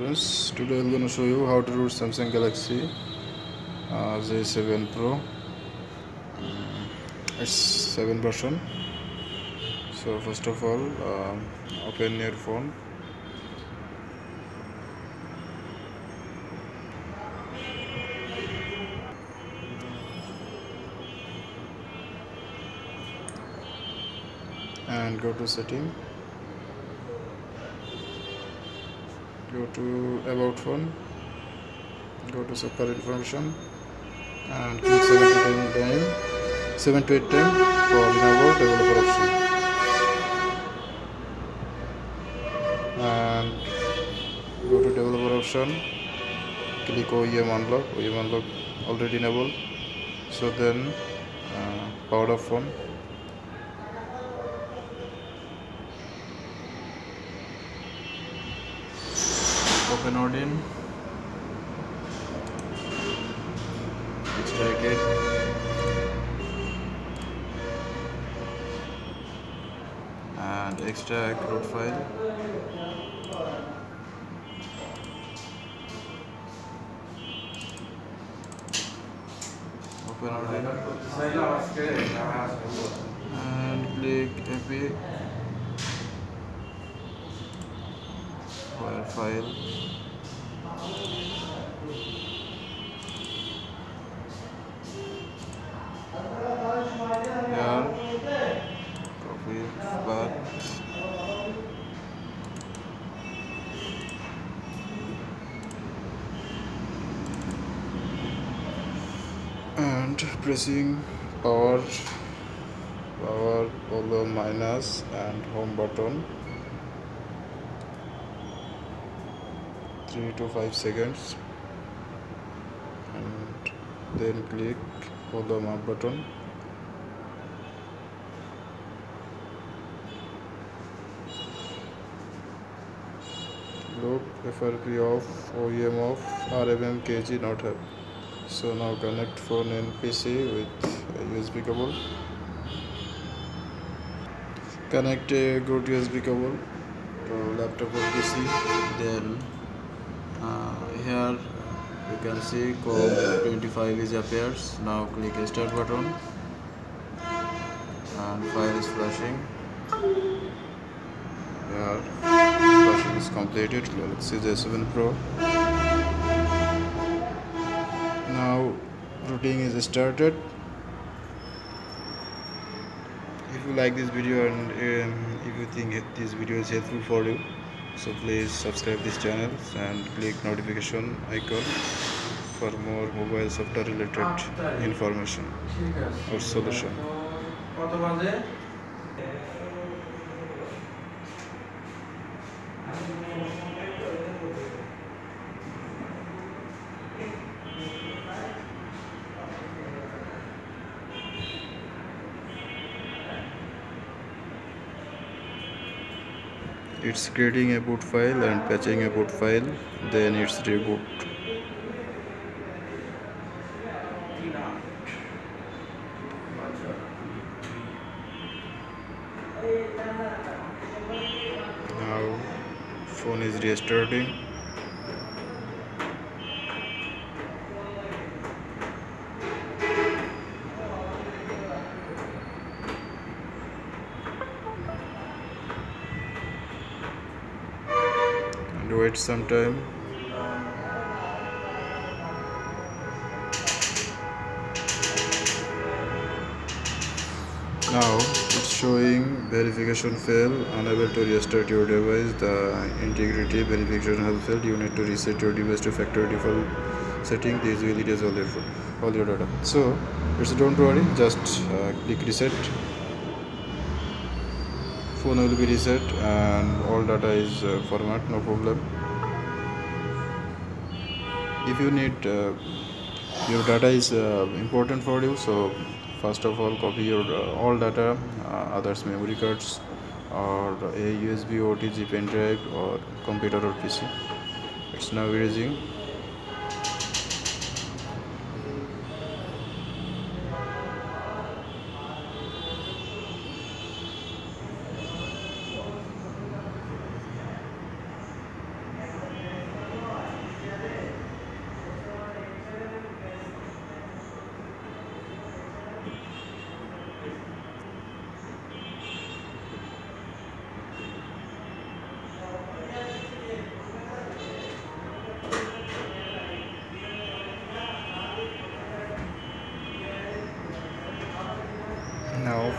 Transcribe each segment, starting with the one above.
Today I'm gonna show you how to root Samsung Galaxy uh, J7 Pro. Mm, it's 7 version. So first of all, uh, open your phone. And go to setting. Go to about phone go to super information and click 7 to 10 time 7 to 8 time for enable developer option. And go to developer option click OEM unlock OEM unlock already enabled. So then uh, power off phone open Odin extract it. And extract root file. Open Odin and click AP file copy path and pressing power power follow minus and home button 3 to 5 seconds. And then click for the map button. Look FRP off OEM off RMM kg not have. So now connect phone and PC with USB cable. Connect a good USB cable to laptop or PC then here you can see code 25 is appears. Now click start button. And file is flashing. Here flashing is completed. Let's see the 7 pro. Now rooting is started. If you like this video and um, if you think this video is helpful for you so please subscribe this channel and click notification icon for more mobile software related information or solution it's creating a boot file and patching a boot file. Then it's reboot. Now phone is restarting wait some time now it's showing verification fail unable to restart your device. The integrity verification has failed. You need to reset your device to factory default setting. This will erase all your all your data. So it's don't worry. Just uh, click reset phone will be reset and all data is uh, format no problem. If you need uh, your data is uh, important for you so first of all copy your uh, all data uh, others memory cards or a usb otg pen drive or computer or pc it's now erasing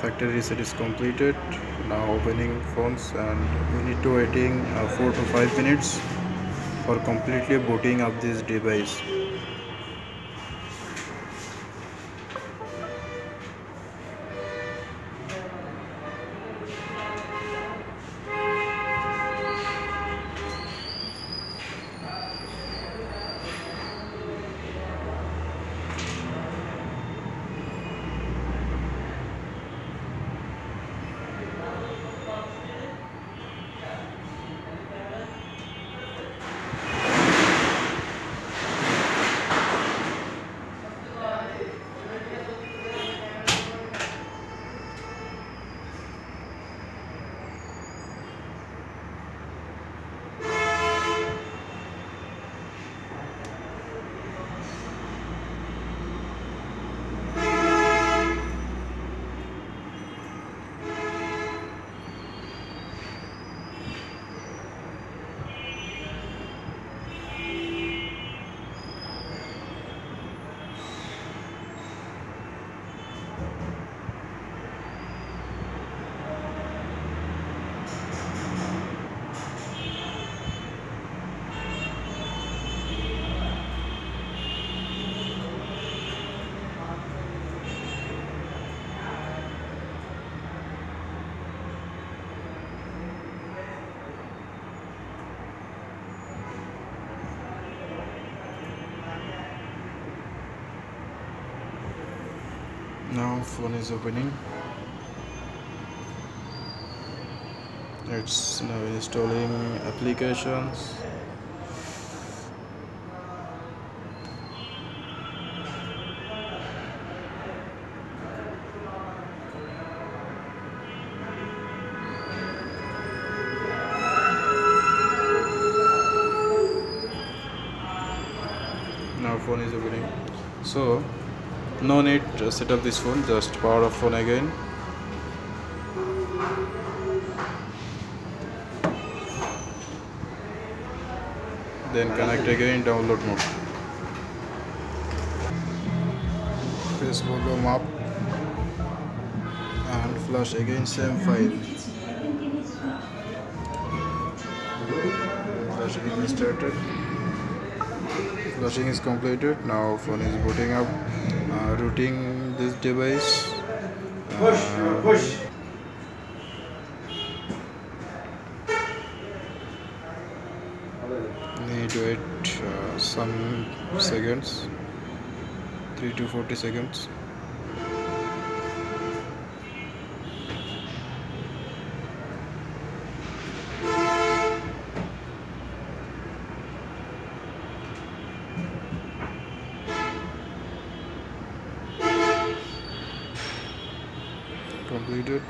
factory reset is completed. Now opening phones and we need to waiting uh, 4 to 5 minutes for completely booting up this device now phone is opening. It's now installing applications. Now phone is opening. So no need to set up this phone just power off phone again. Then connect again download mode. Press volume up and flash again same file. Flash is started. Flushing is completed. Now phone is booting up uh, rooting this device. Push, push. need to wait uh, some seconds. 3 to 40 seconds now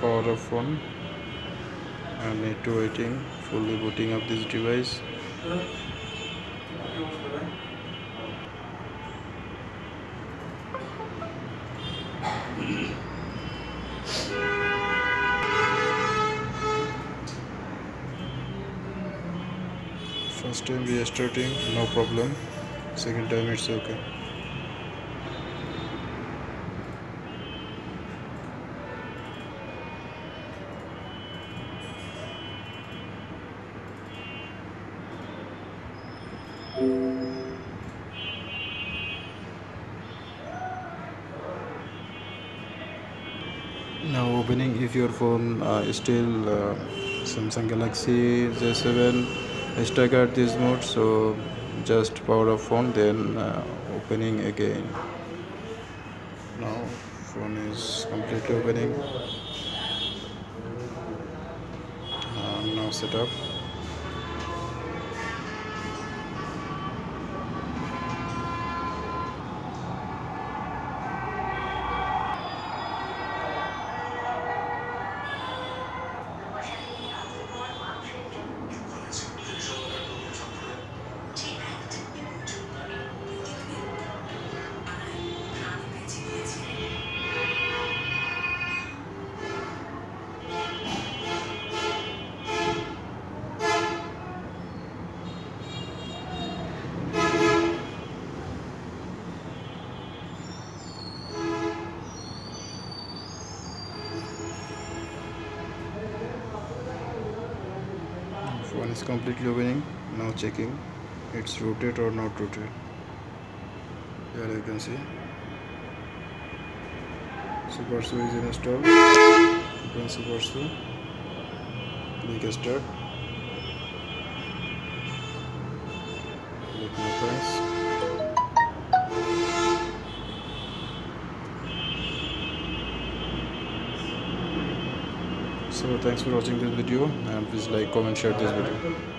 power of phone. I need to waiting fully booting up this device first time we are starting no problem. Second time it's okay. Now opening if your phone uh, is still uh, samsung galaxy j7 stuck at this mode so just power off phone then uh, opening again. Now phone is completely opening. Uh, now set up it's completely opening now checking. It's rooted or not rooted. Here you can see. SuperSU is installed open SuperSU click start. Click my friends so thanks for watching this video and please like comment share this video